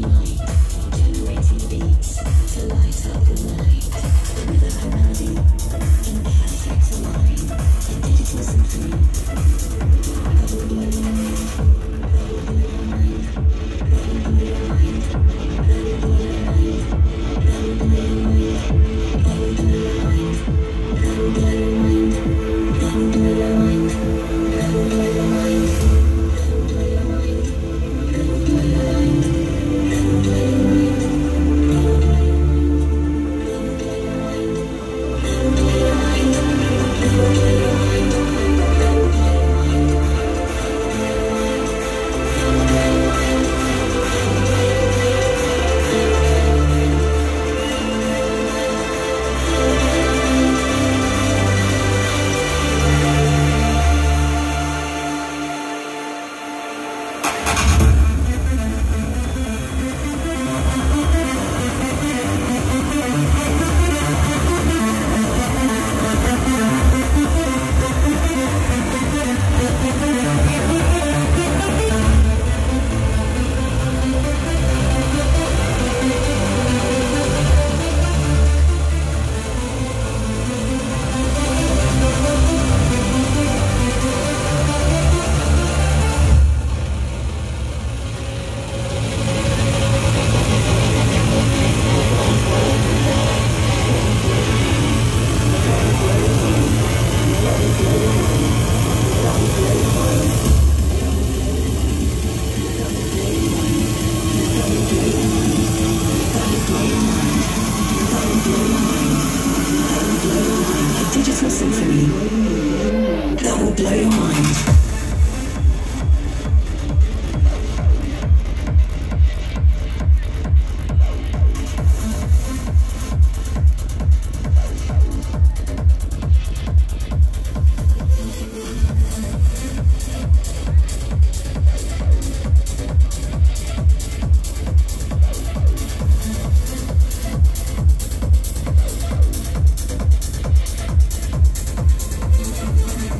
night.